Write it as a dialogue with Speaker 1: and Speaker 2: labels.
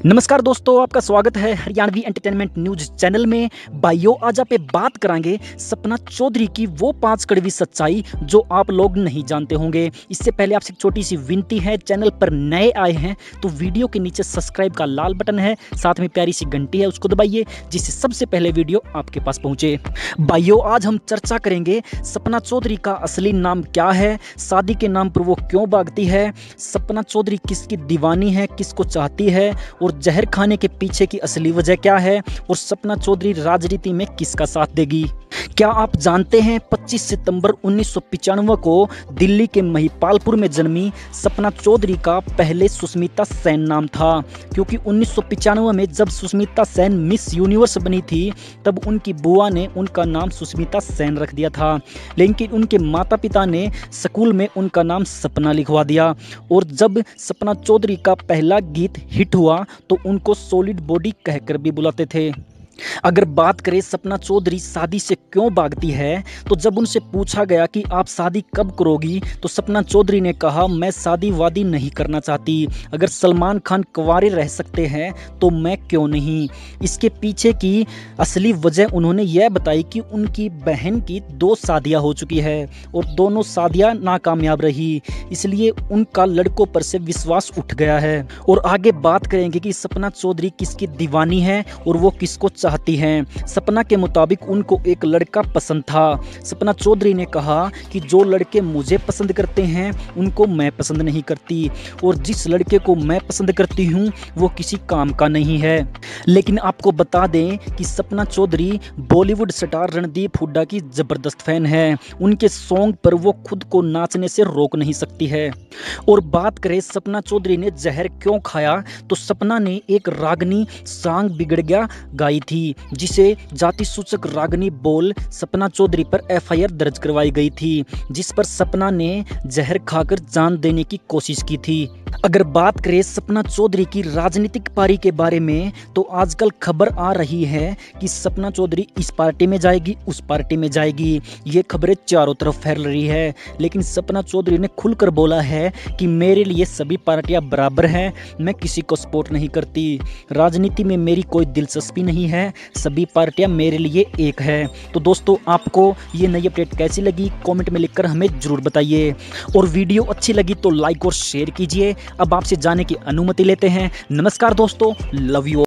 Speaker 1: नमस्कार दोस्तों, आपका स्वागत है हरियाणवी एंटरटेनमेंट न्यूज़ चैनल में। भाइयों, आज आप बात करांगे, सपना चौधरी की वो पाँच कड़वी सच्चाई जो आप लोग नहीं जानते होंगे। इससे पहले आपसे एक छोटी सी विनती है, चैनल पर नए आए हैं तो वीडियो के नीचे सब्सक्राइब का लाल बटन है, साथ में प्यारी सी घंटी है, उसको दबाइए, जिससे सबसे पहले वीडियो आपके पास पहुँचे। भाइयों, आज हम चर्चा करेंगे, सपना चौधरी का असली नाम क्या है, शादी के नाम पर वो क्यों भागती है, सपना चौधरी किसकी दीवानी है, किसको चाहती है और जहर खाने के पीछे की असली वजह क्या है? और सपना चौधरी राजनीति में किसका साथ देगी? क्या आप जानते हैं 25 सितंबर उन्नीस को दिल्ली के महिपालपुर में जन्मी सपना चौधरी का पहले सुष्मिता सेन नाम था? क्योंकि उन्नीस में जब सुष्मिता सेन मिस यूनिवर्स बनी थी, तब उनकी बुआ ने उनका नाम सुष्मिता सेन रख दिया था। लेकिन उनके माता पिता ने स्कूल में उनका नाम सपना लिखवा दिया। और जब सपना चौधरी का पहला गीत हिट हुआ तो उनको सॉलिड बॉडी कहकर भी बुलाते थे। अगर बात करें सपना चौधरी शादी से क्यों भागती है तो जब उनसे पूछा गया कि आप शादी कब करोगी तो सपना चौधरी ने कहा, मैं शादी वादी नहीं करना चाहती। अगर सलमान खान कुंवारे रह सकते हैं तो मैं क्यों नहीं? इसके पीछे की असली वजह उन्होंने यह बताई कि उनकी बहन की दो शादियाँ हो चुकी है और दोनों शादियाँ नाकामयाब रही। इसलिए उनका लड़कों पर से विश्वास उठ गया है। और आगे बात करेंगे कि सपना चौधरी किसकी दीवानी है और वो किसको चाहती हैं। सपना के मुताबिक उनको एक लड़का पसंद था। सपना चौधरी ने कहा कि जो लड़के मुझे पसंद करते हैं, उनको मैं पसंद नहीं करती। और जिस लड़के को मैं पसंद करती हूँ, वो किसी काम का नहीं है। लेकिन आपको बता दें कि सपना चौधरी बॉलीवुड स्टार रणदीप हुड्डा की ज़बरदस्त फ़ैन है। उनके सॉन्ग पर वो खुद को नाचने से रोक नहीं सकती है। और बात करें सपना चौधरी ने जहर क्यों खाया तो सपना ने एक रागनी सांग बिगड़ गया, गाई थी। थी जिसे जाति सूचक रागनी बोल सपना चौधरी पर एफआईआर दर्ज करवाई गई थी, जिस पर सपना ने जहर खाकर जान देने की कोशिश की थी। अगर बात करें सपना चौधरी की राजनीतिक पारी के बारे में तो आजकल खबर आ रही है कि सपना चौधरी इस पार्टी में जाएगी, उस पार्टी में जाएगी। ये खबरें चारों तरफ़ फैल रही है, लेकिन सपना चौधरी ने खुलकर बोला है कि मेरे लिए सभी पार्टियाँ बराबर हैं, मैं किसी को सपोर्ट नहीं करती। राजनीति में मेरी कोई दिलचस्पी नहीं है, सभी पार्टियाँ मेरे लिए एक है। तो दोस्तों, आपको ये नई अपडेट कैसी लगी? कॉमेंट में लिखकर हमें ज़रूर बताइए। और वीडियो अच्छी लगी तो लाइक और शेयर कीजिए। अब आपसे जाने की अनुमति लेते हैं। नमस्कार दोस्तों, लव यू